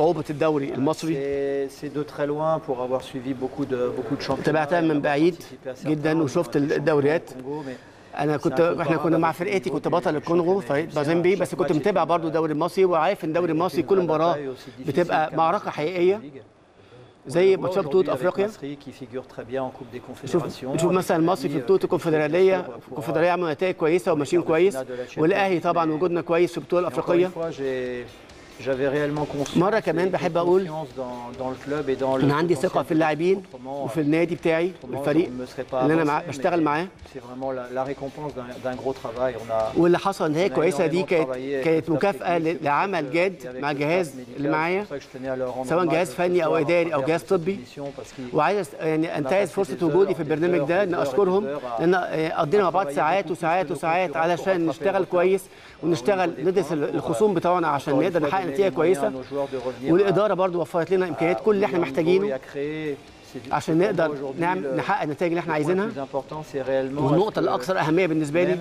صعوبة الدوري المصري. de championnats. تابعتها من بعيد. جدا وشفت الدوريات. أنا كنت إحنا كنا مع فرقتي كنت بطل الكونغو فريق بازمبي بس كنت متابع برضو الدوري المصري وعارف إن الدوري المصري كل مباراة بتبقى معركه حقيقية زي ماتشات بطوله أفريقيا. شوف نشوف مثلا مصر في بطوله الكونفدرالية الكونفدراليه عملوا نتائج كويسة وماشيين كويس. والأهلي طبعا وجودنا كويس في البطوله الافريقيه مرة كمان بحب أقول أنا عندي ثقة في اللاعبين وفي النادي بتاعي والفريق اللي أنا مع... بشتغل معاه. واللي حصل النهايه كويسة دي كانت كانت مكافأة لعمل جاد مع الجهاز اللي معايا. سواء جهاز فني أو إداري أو جهاز طبي. وعايز يعني أنتهز فرصة وجودي في البرنامج ده إن اشكرهم لأن قضينا مع بعض ساعات وساعات وساعات علشان نشتغل كويس ونشتغل ندرس ال- الخصوم بتوعنا عشان نقدر نحقق نتيجه كويسه والاداره برضو وفرت لنا امكانيات كل اللي إحنا محتاجينه عشان نقدر نعمل نحقق النتائج اللي إحنا عايزينها. والنقطة الأكثر أهمية بالنسبة لي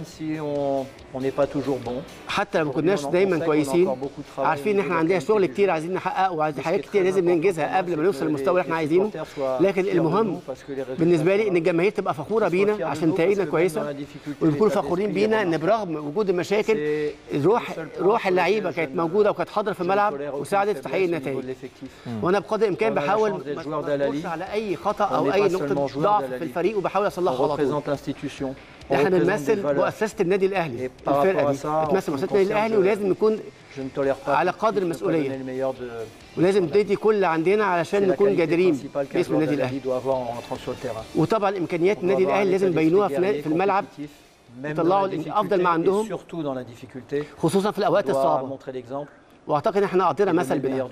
حتى لو ما كناش دايما كويسين عارفين إن إحنا عندنا شغل كتير عايزين نحققه وعايزين حاجات كتير لازم ننجزها قبل ما نوصل للمستوى اللي إحنا عايزينه. لكن المهم بالنسبة لي إن الجماهير تبقى فخورة بينا عشان نتائجنا كويسة. ويكونوا فخورين بينا إن برغم وجود المشاكل روح روح اللعيبة كانت موجودة وكانت حاضرة في الملعب وساعدت في تحقيق النتائج. وأنا بقدر الإمكان بحاول ما على اي خطأ أو أي نقطة ضعف في الفريق وبحاول اصلحها على طول. إحنا بنمثل مؤسسة النادي الأهلي. الفرقة دي. بتمثل مؤسسة النادي الأهلي ولازم نكون على قدر المسؤولية. ولازم ندي كل اللي عندنا علشان نكون جادرين باسم النادي الأهلي. وطبعا امكانيات النادي الأهلي لازم يبينوها في الملعب. يطلعوا أفضل ما عندهم. خصوصا في الأوقات الصعبة. وأعتقد إن إحنا أعطينا مثل بده